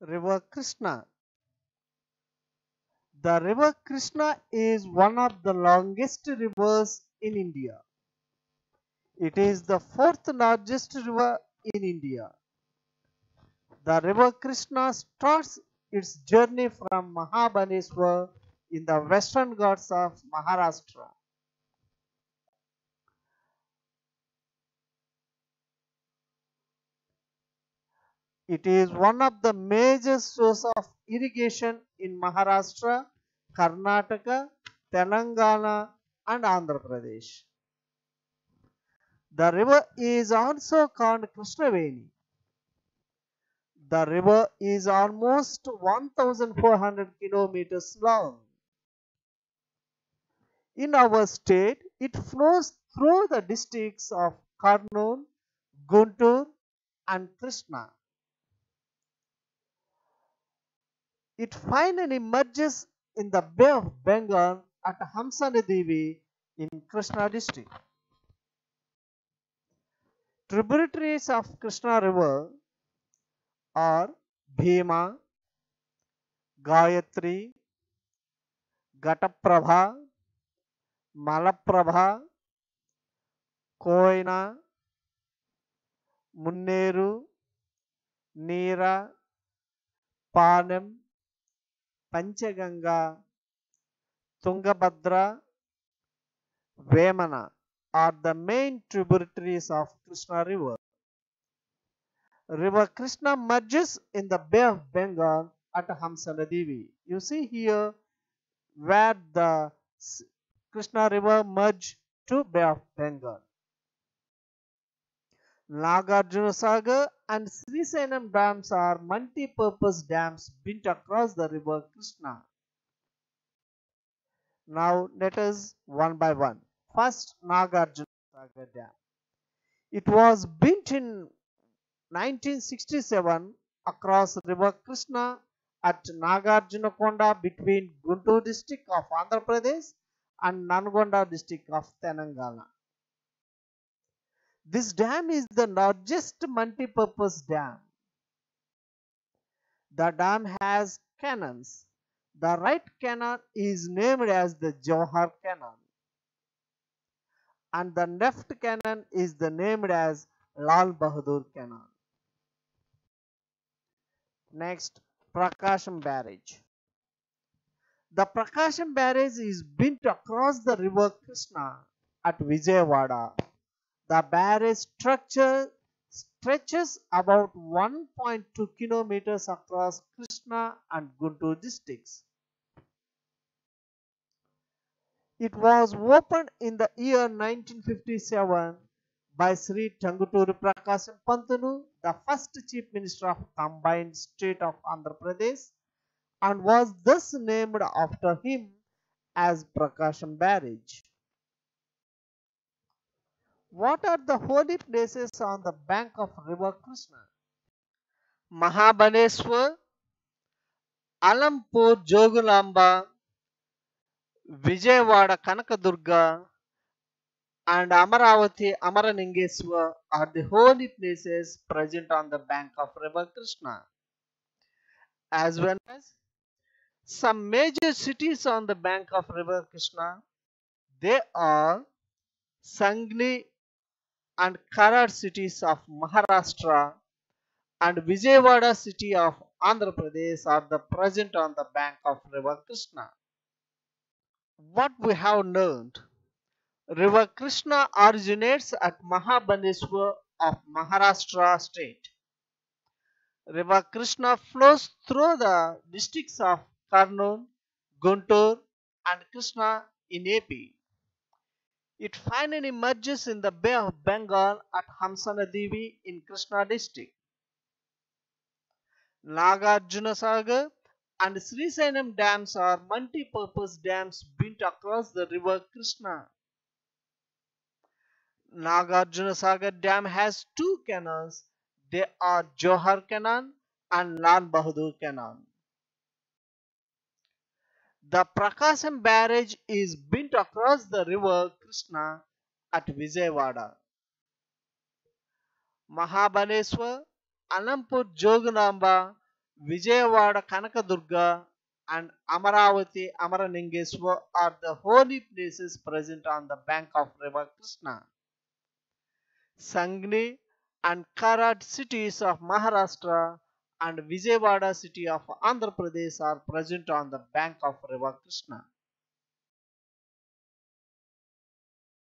River Krishna. The river Krishna is one of the longest rivers in India. It is the fourth largest river in India. The river Krishna starts its journey from Mahabaleshwar in the western Ghats of Maharashtra. It is one of the major sources of irrigation in Maharashtra, Karnataka, Telangana, and Andhra Pradesh. The river is also called Krishnaveni. The river is almost 1400 kilometers long. In our state, it flows through the districts of Kurnool, Guntur, and Krishna. It finally merges in the Bay of Bengal at Hamsanadivi in Krishna district. Tributaries of Krishna river are Bhima, Gayatri, Gataprabha, Malaprabha, Koina, Munneru, Neera, Panem, Panchaganga, Tungabhadra, Vemana are the main tributaries of Krishna river. River Krishna merges in the Bay of Bengal at Hamsaladeevi. You see here where the Krishna river merge to Bay of Bengal. Nagarjuna Sagar and Srisailam dams are multi-purpose dams built across the river Krishna. Now let us one by one. First Nagarjuna Sagar Dam. It was built in 1967 across river Krishna at Nagarjunakonda between Guntur district of Andhra Pradesh and Nalgonda district of Telangana. This dam is the largest multi-purpose dam. The dam has cannons. The right cannon is named as the Johar cannon and the left cannon is the named as Lal Bahadur cannon. Next, Prakasham Barrage. The Prakasham Barrage is built across the river Krishna at Vijayawada. The barrage structure stretches about 1.2 kilometers across Krishna and Guntur districts. It was opened in the year 1957 by Sri Tanguturi Prakasam Pantulu, the first Chief Minister of combined state of Andhra Pradesh, and was thus named after him as Prakasham Barrage. What are the holy places on the bank of river Krishna? Mahabaleshwar, Alampur Jogulamba, Vijayawada Kanakadurga, and Amaravati Amaralingeswar are the holy places present on the bank of river Krishna, as well as some major cities on the bank of river Krishna. They are Sangli and Karad cities of Maharashtra and Vijayawada city of Andhra Pradesh are the present on the bank of river Krishna. What we have learned River Krishna originates at Mahabaleshwar of Maharashtra state. River Krishna flows through the districts of Kurnool, Guntur and Krishna in AP. It finally merges in the Bay of Bengal at Hamsaladeevi in Krishna district. Nagarjuna Sagar and Srisailam dams are multi-purpose dams built across the river Krishna. Nagarjuna Sagar Dam has two canals. They are Johar Cannon and Lal Bahadur Cannon. The Prakasam Barrage is built across the river Krishna at Vijayawada. Mahabaleshwar, Alampur Jogulamba, Vijayawada Kanakadurga and Amaravati Amaralingeswar are the holy places present on the bank of river Krishna. Sangli and Karad cities of Maharashtra and Vijayawada city of Andhra Pradesh are present on the bank of river Krishna.